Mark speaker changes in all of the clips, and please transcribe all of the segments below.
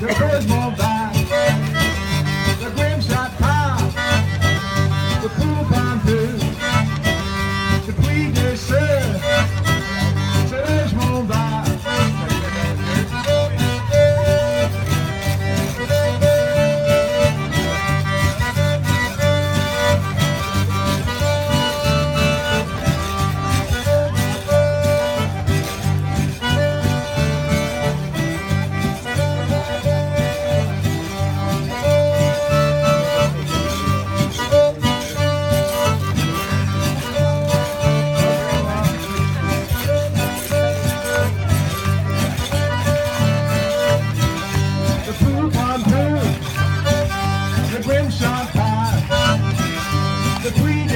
Speaker 1: the birds won't the Puy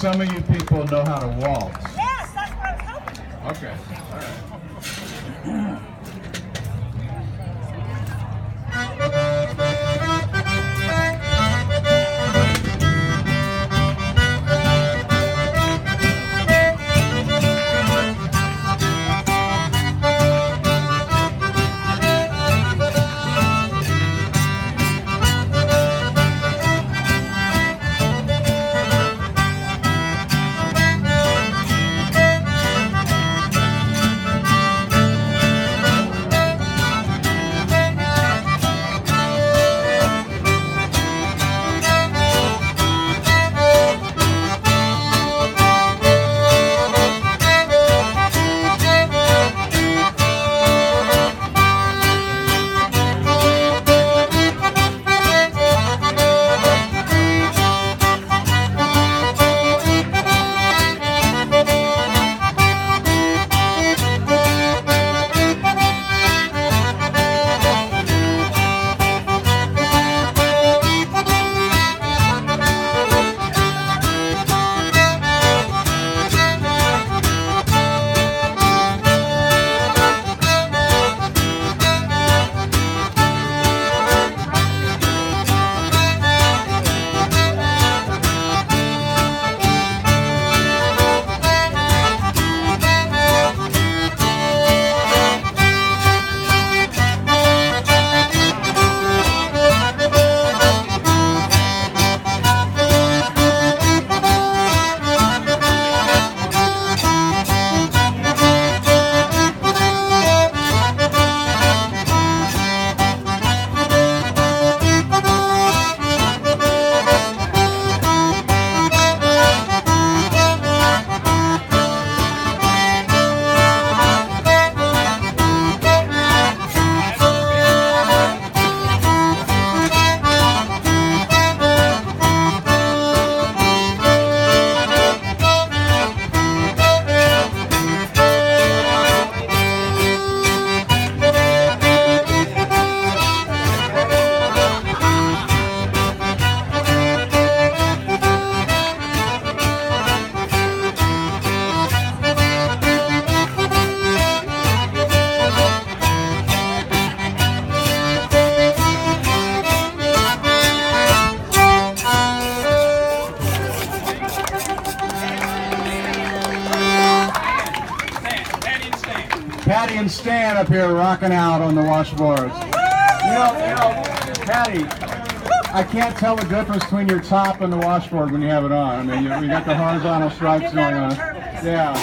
Speaker 1: some of you people know how to waltz.
Speaker 2: Yes, that's what I was hoping.
Speaker 1: Okay. All up here rocking out on the washboards. You know, you know, Patty, I can't tell the difference between your top and the washboard when you have it on. I mean, you, you got the horizontal stripes going on. Yeah,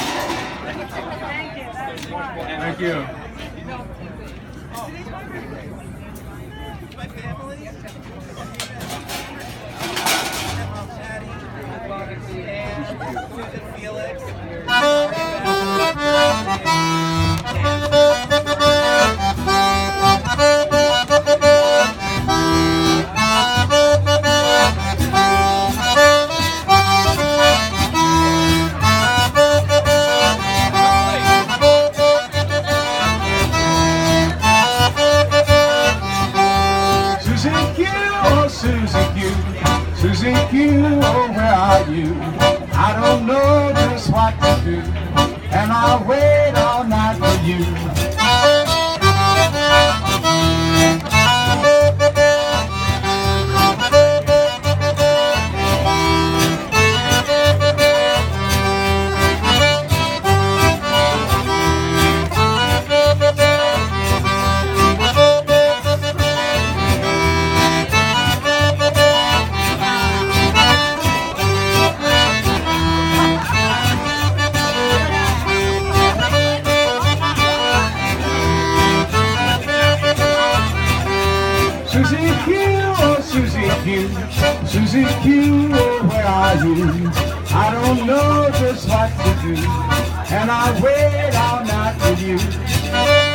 Speaker 2: Thank you.
Speaker 1: You. Susie Q, where are you? I don't know just what to do, and I'll wait all night for you.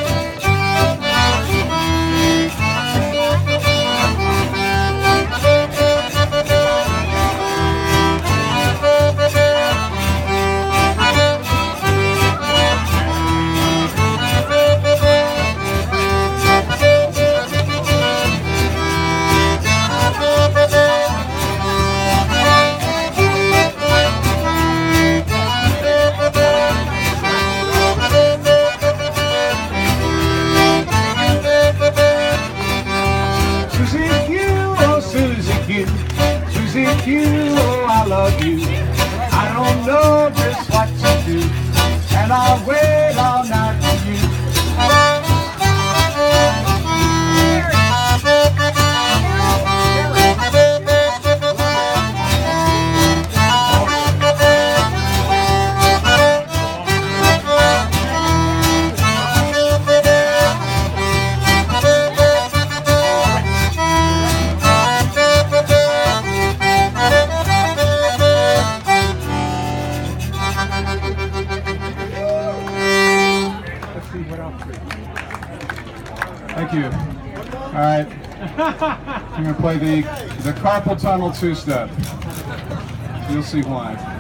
Speaker 1: I'm going to play the, the carpal tunnel two-step. You'll see why.